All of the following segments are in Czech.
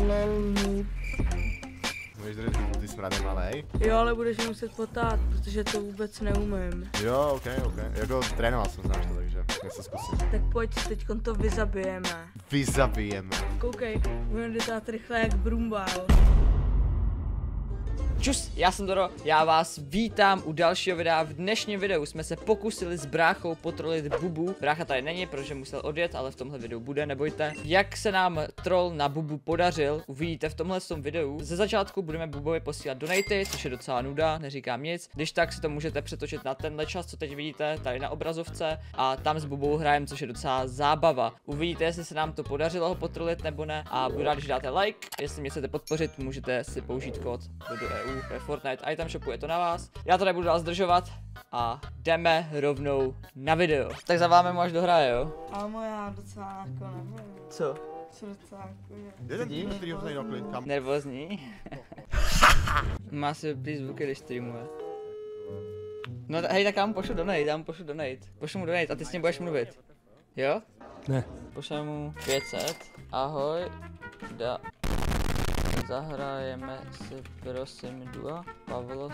Lol, noob. Můžeš držet ty smrady malej? Jo, ale budeš je muset potát, protože to vůbec neumím. Jo, ok, ok. Jako trénoval jsem, znáš to, takže něco zkusím. Tak pojď, teď to vyzabijeme. Vyzabijeme. Koukej, budeme dát rychle jak brumbál. Čus, já jsem Doro, já vás vítám u dalšího videa. V dnešním videu jsme se pokusili s bráchou potrolit Bubu. Brácha tady není, protože musel odjet, ale v tomhle videu bude, nebojte. Jak se nám troll na Bubu podařil, uvidíte v tomhle tom videu. Ze začátku budeme Bubovi posílat donaty, což je docela nuda, neříkám nic. Když tak si to můžete přetočit na tenhle čas, co teď vidíte, tady na obrazovce. A tam s Bubou hrajem, což je docela zábava. Uvidíte, jestli se nám to podařilo ho potrolit nebo ne. A budu rád, když dáte like. Jestli mě chcete podpořit, můžete si použít kód do EU ve Fortnite Item Shopu, je to na vás. Já to nebudu dál zdržovat a jdeme rovnou na video. Tak zavoláme mu až do hraje, jo? Kámo, já docela jako nevím. Co? Co docela jako je. Je ten tým, který ho tady nokli, kam? Nervózní? Má si vyplý zvuky, když streamuje. No hej, tak já mu pošlu donate, já mu pošlu donate. Pošlu mu donate a ty s ním budeš mluvit. Jo? Ne. Pošlu mu 500. Ahoj. Da. Zahrajeme si prosím duo Pavlos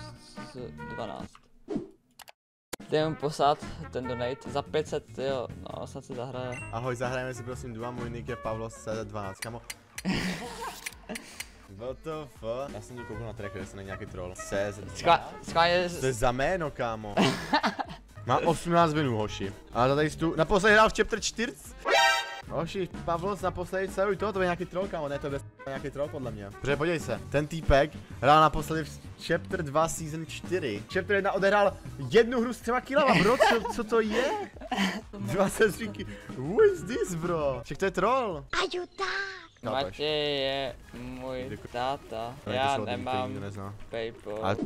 z 12. Dej mu poslat ten donate za 500, jo, no snad se zahraje. Ahoj, zahrajeme si prosím dva, můj nick je Pavlos C12, kamo. What the fuck? Já jsem tu koukal na tracker, jestli není nějaký troll. CZ. Schválně, To je za jméno, kámo. Má 18 vinů, hoši. A tady tu naposledy hrál v chapter 4. Hoši, Pavlos naposledy sleduj to, to je nějaký troll, kámo, ne, to je nějaký troll podle mě. Protože podívej se, ten týpek hrál naposledy v chapter 2 season 4. Chapter 1 odehrál jednu hru s třema kilama, bro, co, co to je? 23 ki- Who is this, bro? Však to je troll. Chápeš? Matěj je můj Děkuji. táta, já nemám. Paypal.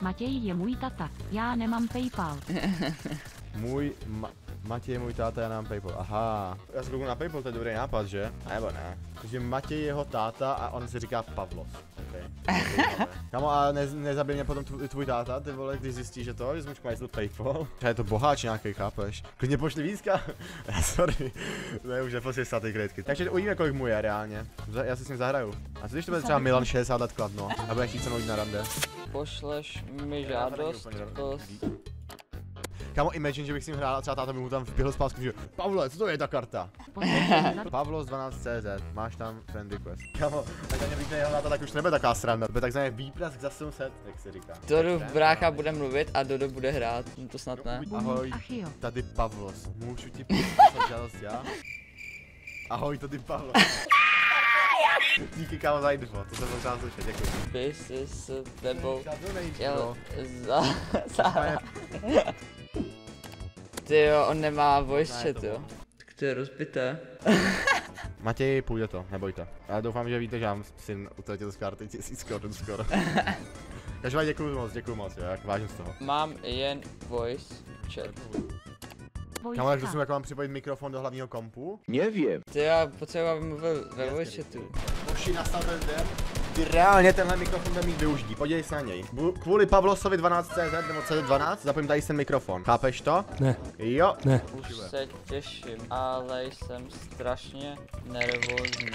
Matěj je můj tata, já nemám PayPal. můj, ma, Matěj je můj táta, já nám Paypal. Aha. Já se kouknu na Paypal, to je dobrý nápad, že? A nebo ne? Takže Matěj je jeho táta a on si říká Pavlos. Okay. Kamo, a ne, nezabij mě potom tvůj, tvůj táta, ty vole, když zjistí, že to, že jsme mají Paypal. Že je to boháč nějaký, chápeš? Klidně pošli vícka. Sorry. Ne, už neposíš statý kreditky. Takže uvidíme, kolik mu je reálně. Já si s ním zahraju. A co když to bude třeba Milan 60 let kladno? A budeš jít se mnou jít na rande? Pošleš mi Já žádost, to Kamo, imagine, že bych s ním hrál a třeba táta by mu tam vběhl zpátky, že Pavle, co to je ta karta? Pavlos 12CZ, máš tam friend request. Kamo, tak ani bych nejel na to, tak už nebude taková sranda. To bude takzvaný výprask za 700, jak se říká. Dodo brácha bude mluvit a Dodo bude hrát, no to snad ne. Ahoj, tady Pavlos, můžu ti poslat žádost já? Ahoj, tady Pavlos. Díky kámo za info, to jsem potřeba slyšet, děkuji. By si s tebou chtěl za... za... Ty jo, on nemá voice Ne, chat, jo. Tak to je rozbité. Matěj, půjde to, nebojte. Já doufám, že víte, že já syn utratil z karty tisíc korun skoro. Každopádně děkuji moc, děkuji moc, jo, jak vážím z toho. Mám jen voice chat. Kámo, jak musím jako mám připojit mikrofon do hlavního kompu? Ty já potřebuji, aby mluvil ve voice chatu. Hoši, nastal ten den, kdy reálně tenhle mikrofon bude mít využití, podívej se na něj. Bu- Kvůli Pavlosovi 12CZ nebo CZ12 zapojím tady ten mikrofon. Chápeš to? Ne, Jo. ne. Už se těším, ale jsem strašně nervózní.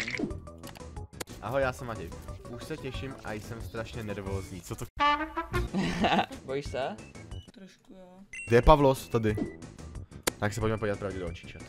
Ahoj, já jsem Matěj. Už se těším a jsem strašně nervózní. Co to Bojíš se? Trošku jo. Kde je Pavlos? Tady. Tak se pojďme podívat pravdě do očí, chat.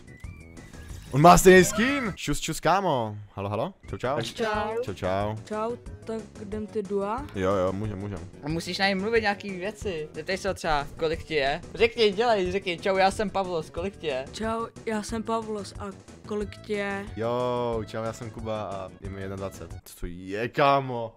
On má stejný skin! Čus, čus, kámo. Halo, halo? Čau, čau. Čau. Čau, čau. Čau, tak jdem ty dua. Jo, jo, můžem, můžem. A musíš na něj mluvit nějaký věci. Zeptej se ho třeba, kolik ti je. Řekni, dělej, řekni, čau, já jsem Pavlos, kolik ti je? Čau, já jsem Pavlos a kolik tě je? Jo, čau, já jsem Kuba a je mi 21. Co to je, kámo?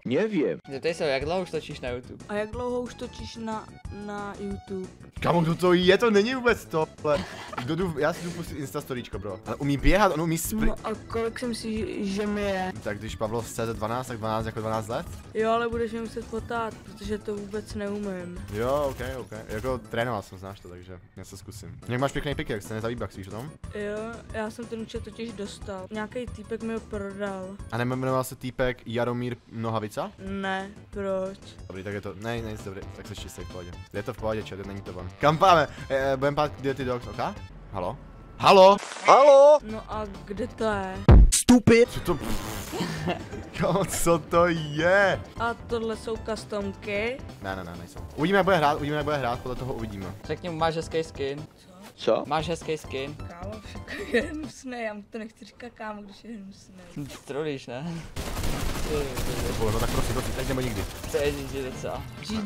Zeptej se jak dlouho už točíš na YouTube? A jak dlouho už točíš na, na YouTube? Kámo, kdo to je? To není vůbec to. Ale kdo jdu, já si jdu pustit Instastoríčko, bro. Ale umí běhat, on umí sprint. No a kolik si myslíš, že mi je? Tak když Pavlo z CZ12, tak 12 jako 12 let? Jo, ale budeš je muset potát, protože to vůbec neumím. Jo, ok, ok. Jako trénoval jsem, znáš to, takže něco zkusím. Jak máš pěkný pickaxe, se nezavíbak, víš o tom? Jo, já jsem ten účet totiž dostal. Nějaký týpek mi ho prodal. A nejmenoval se týpek Jaromír Nohavica? Ne, proč? Dobrý, tak je to, ne, ne, dobrý, tak se čistý v pohodě. Je to v pohodě, čet, není to on. Kam páme? E, budem pát Dirty Dogs, ok? Halo? Halo? Halo? No a kde to je? stupid. Co to... Kámo, co to je? A tohle jsou customky. Ne, ne, ne, nejsou. Uvidíme, jak bude hrát, uvidíme, jak bude hrát, podle toho uvidíme. Řekni mu, máš hezký skin. Co? Máš hezký skin. Kámo, všechno je hnusné, já mu to nechci říkat kámo, když je hnusné. Trolíš, ne? Vole, no tak prosím, prosím, teď nebo nikdy. To je GG docela.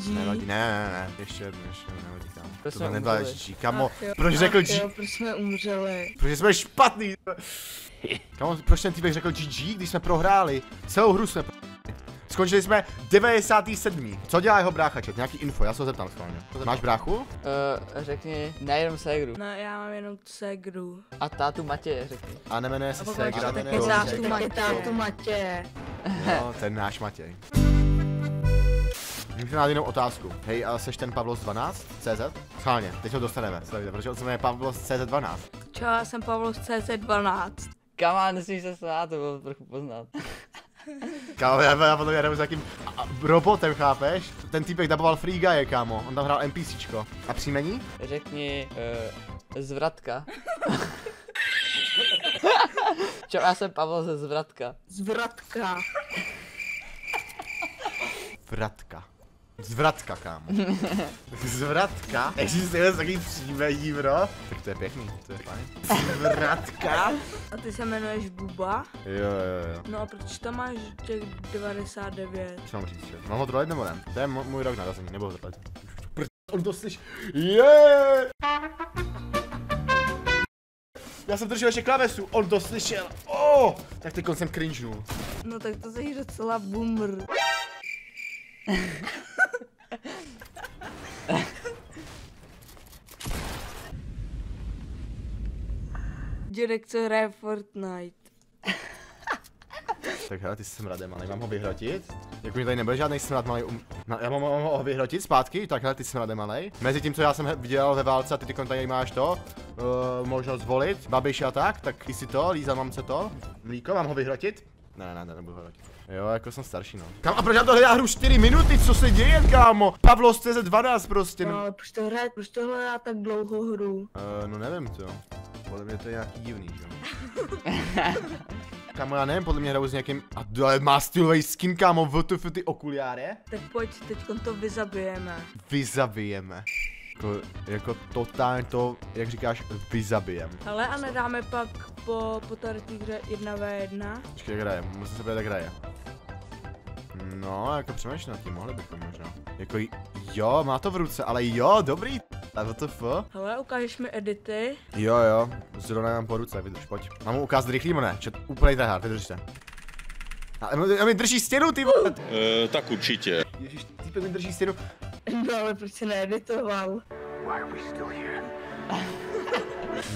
Nevadí, GG. ne, ne, ne, ještě jednu, ještě jednu, nevadí. To Tohle jsme umřeli. GG, jo, proč řekl jo, G? proč jsme umřeli? Protože jsme špatný. Kámo, proč ten týpek řekl GG, když jsme prohráli? Celou hru jsme. Skončili jsme 97. Co dělá jeho brácha, čet? Nějaký info, já se ho zeptám schválně. Máš bráchu? Uh, řekni, nejenom ségru. No, já mám jenom ségru. A tátu Matěje řekni. A nemenuje se A Segra, taky jmenuje se tátu Segra. Matěje. tátu Matěje. No, ten náš Matěj. Můžu dát jenom otázku. Hej, a seš ten Pavlos 12? CZ? Schválně, teď ho dostaneme. Sledujte, protože on se jmenuje Pavlos CZ 12. Čau, já jsem Pavlo z CC12. Kamá, nesmíš se stát, to bylo trochu poznat. Kámo, já, já potom jedu s jakým a- a- robotem, chápeš? Ten týpek daboval Free Guy, kámo. On tam hrál NPCčko. A příjmení? Řekni, uh, zvratka. Čau, já jsem Pavel ze zvratka. Zvratka. Vratka. Zvratka, kámo. Zvratka? Existuje takový příjmení, bro? Tak to je pěkný, to je fajn. Zvratka? A ty se jmenuješ Buba? Jo, jo, jo. No a proč tam máš těch 99? Co mám říct, že? Mám ho trolit nebo ne? To je můj rok narození, nebo ho trolit. Prd, on to slyš. Je! Já jsem držel ještě klavesu, on to slyšel. Oh! Tak teď jsem cringenul. No tak to jsi docela boomer. Dědek, co hraje Fortnite. Tak hele, ty jsi smradem, ale mám ho vyhrotit? Jako mi tady nebude žádný smrad malý um... no, já mám, mám ho vyhrotit zpátky? Tak hele, ty smradem malej. Mezi tím, co já jsem viděl ve válce a ty teď tady máš to, uh, možnost volit, babiš a tak, tak ty si to, Líza mám se to, mlíko, mám ho vyhrotit? Ne, ne, ne, nebudu ho hrotit. Jo, jako jsem starší, no. Kam, a proč já to hledá hru 4 minuty, co se děje, kámo? Pavlo z CZ12 prostě, No no. ale proč to hraje, proč to hledá tak dlouho hru? Uh, no nevím, co. Podle mě to je nějaký divný, že jo. Kámo, já nevím, podle mě hraju s nějakým... A dole má stylový skin, kámo, WTF ty okuliáre? Tak pojď, teď to vyzabijeme. Vyzabijeme. Jako, jako totálně to, jak říkáš, vyzabijem. Ale a nedáme pak po, po tady té hře 1v1? Počkej, jak hraje, musím se podívat, jak hraje. No, jako přemýšlím nad tím, mohli bychom možná. Jako, jo, má to v ruce, ale jo, dobrý. A WTF? Hele, ukážeš mi edity? Jo, jo, zrovna mám po ruce, vydrž, pojď. Mám mu ukázat rychlý, ne? Čet, úplný tryhard, vydržte. A, a mi drží stěnu, ty vole. E, tak určitě. Ježíš, týpek mi drží stěnu. No ale proč se needitoval?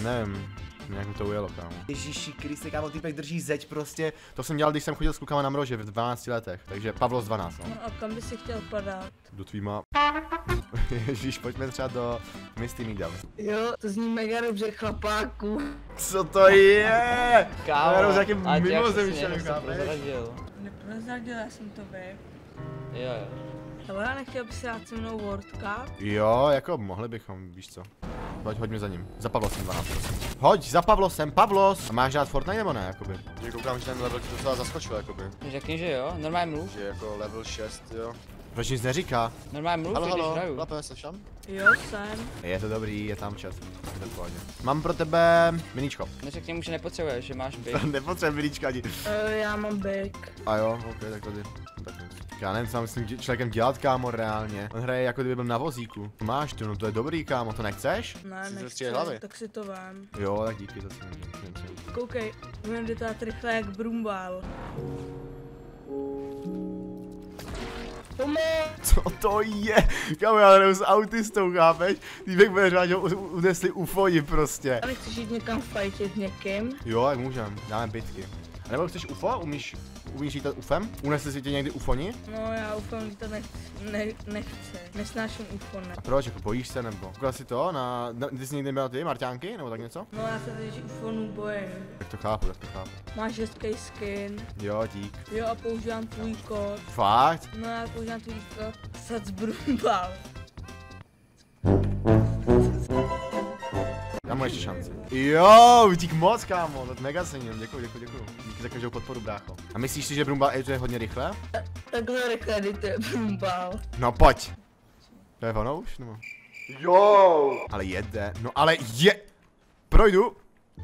Nevím, nějak mi to ujelo, kámo. Ježíši Kriste, kámo, týpek drží zeď prostě. To jsem dělal, když jsem chodil s klukama na mrože v 12 letech, takže Pavlo z 12, no. No a kam by si chtěl padat? Do tvýma. Ježíš, pojďme třeba do Misty Meedown. Jo, to zní mega dobře, chlapáku. Co to je? Kámo, Já jenom s jakým jak jsi mimozemštěným, prozradil. Neprozradil, já jsem to vy. Jo, jo. Hele, a nechtěl bys dát se mnou World Cup? Jo, jako mohli bychom, víš co. Pojď, hoďme za ním. Za Pavlosem 12, prosím. Hoď, za Pavlosem, Pavlos! A máš dát Fortnite nebo ne, jakoby? Já koukám, že ten level ti docela zaskočil, jakoby. Řekni, že jo, normálně mluv. Že jako level 6, jo. Proč nic neříká? Normálně mluv, když hraju. Lape, seš tam? Jo, jsem. Je to dobrý, je tam čas. Je to v pohodě. Mám pro tebe miníčko. Neřekni mu, že nepotřebuješ, že máš být. Nepotřebuji miníčka ani. Uh, já mám big. A jo, ok, tak tady. Tak. Já nevím, co mám s tím člověkem dělat, kámo, reálně. On hraje jako kdyby byl na vozíku. To máš tu, no to je dobrý, kámo, to nechceš? Ne, nechci, hlavy. tak si to vem. Jo, tak díky, nemůžu. Koukej, budeme dotát rychle jak brumbál. Co to je? Kámo, já hraju s autistou, chápeš? Týbek bude řád, že ho u- unesli ufoni prostě. A nechceš jít někam fajtit někým? Jo, jak můžem, dáme bitky. A nebo chceš UFO? Umíš, umíš jít UFem? Unesli si tě někdy UFoni? No já ufám, že to nechci, ne, nechci. Nesnáším ufo, ne. A proč, jako bojíš se nebo? Koukal si to na, na ty jsi někdy měl ty, Marťánky, nebo tak něco? No já se teď ufonů bojím. Tak to chápu, tak to chápu. Máš hezký skin. Jo, dík. Jo a používám tvůj kód. Fakt? No já používám tvůj kód. Sac Kámo, ještě šance. Jo, dík moc, kámo, to mega cením, děkuji, děkuji, děkuji. Díky za každou podporu, brácho. A myslíš si, že Brumbal je hodně rychle? Takhle rychle jdete brumbal. No pojď. To je ono už, nebo? Jo. Ale jede, no ale je. Projdu.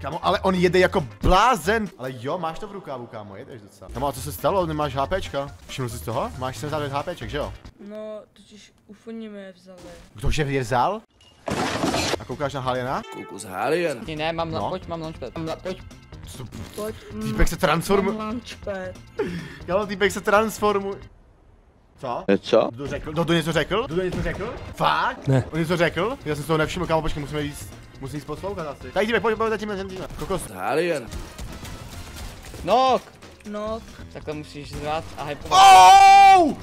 Kámo, ale on jede jako blázen. Ale jo, máš to v rukávu, kámo, jedeš docela. Kámo, a co se stalo? Nemáš HPčka? Všiml jsi z toho? Máš 79 HPček, že jo? No, totiž ufoni mi je vzali. Kdože je vzal? A koukáš na Haliena? Ty ne, mám, No. no. pojď, mám launchpad. Mám, la- pojď. Co- Pojď. mm, Týpek se transformuje. Mám launchpad. Kámo, týpek se transformuje. Co? Co? Kdo řekl? Kdo to něco řekl? Kdo to něco řekl? Fakt? Ne. On něco řekl? Já jsem si toho nevšiml, kámo, počkej, musíme víc, musím víc poslouchat asi. Tak jdeme, pojď, pojď, tím, tím, tím. Kokos. Nok! No, Tak to musíš zvát a hypovat. Oh!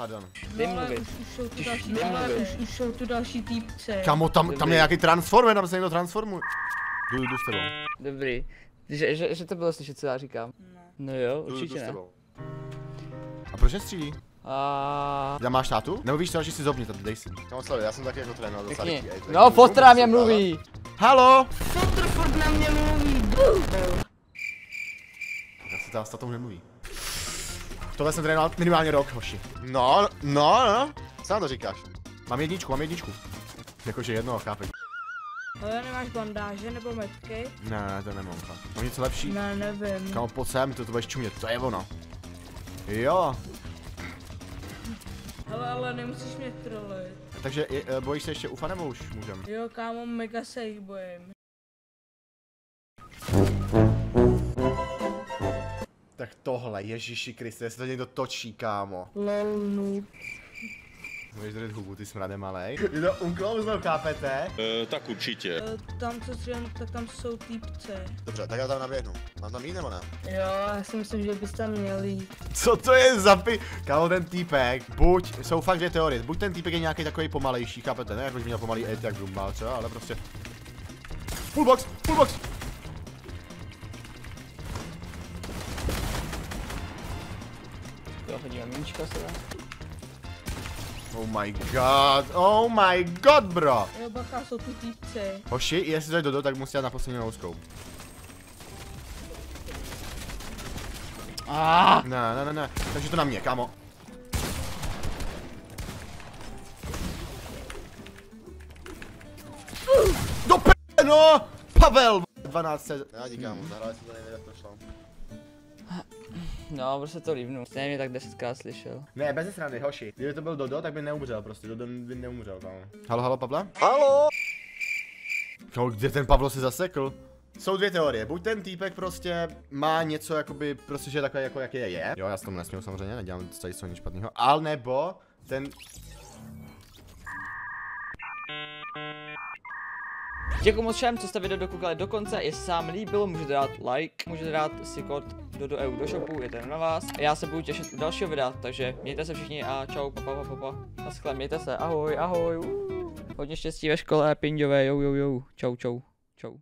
Pardon. Ty no ale mluvit. už, už jsou tu další, mluvit. ale už, už jsou tu další týpce. Kamo, tam, tam je nějaký transformer, tam se někdo transformuje. Jdu, jdu s tebou. Dobrý. Že, že, že to bylo slyšet, co já říkám. No. No jo, Jdu, jdu určitě s ne. A proč nestřílí? A... Tam máš tátu? Nebo víš co, že si zobni, tady dej si. Kamo, slavě, já jsem taky jako trénoval docela rychlý, No, můžu fotra se mě mluví. Halo! Fotr furt na mě mluví. Já se tam s tatou nemluví. Tohle jsem trénoval minimálně rok, hoši. No, no, no. Sám to říkáš. Mám jedničku, mám jedničku. Jakože jedno, chápeš. Ale nemáš bandáže nebo metky? Ne, ne, to nemám fakt. Mám něco lepší? Ne, nevím. Kamo, pojď sem, to, to budeš čumět, to je ono. Jo, Ale, ale nemusíš mě trolit. takže je, e, bojíš se ještě ufa nebo už můžem? Jo, kámo, mega se jich bojím. Tak tohle, Ježíši Kriste, jestli to někdo točí, kámo. Lol, noob. Můžeš držet hubu, ty smrade malej. Je to unklouzno, kápete? E, tak určitě. E, Tam, co střílám, tak tam jsou týpce. Dobře, tak já tam naběhnu. Mám tam jít nebo ne? Jo, já si myslím, že bys tam měl jít. Co to je za pi... Kámo, ten týpek, buď, jsou fakt dvě teorie, buď ten týpek je nějaký takový pomalejší, chápete, ne? Jako, že měl pomalý edit jak Brumbal třeba, ale prostě... Full box, full box! Jo, hodíme míčka se dá. Oh my god, oh my god, bro! Jo, bacha, jsou tu týpce. Hoši, jestli to je Dodo, tak musí dát na poslední nouskou. Ah, Ne, ne, ne, ne, takže to na mě, kámo. Do p***, no! Pavel! 12 Já díkám, zahrál si to nejde, jak to šlo. No, prostě to líbnu. Stejně mě tak desetkrát slyšel. Ne, bez srandy, hoši. Kdyby to byl Dodo, tak by neumřel prostě, Dodo by neumřel, kámo. Halo, halo, Pavle? Halo! No, kde ten Pavlo se zasekl? Jsou dvě teorie, buď ten týpek prostě má něco jakoby, prostě že je takový jako jaký je, jo, já se tomu nesměju samozřejmě, nedělám tady co nic špatného, ale nebo ten, Děkuji moc všem, co jste video dokoukali do konce. Jestli se vám líbilo, můžete dát like, můžete dát si kód do, do EU do shopu, je ten na vás. A já se budu těšit u dalšího videa, takže mějte se všichni a čau, pa, pa, pa, pa, pa. Naschle, mějte se, ahoj, ahoj. Uh. Hodně štěstí ve škole, pinďové, jo, jo, jo. Čau, čau, čau.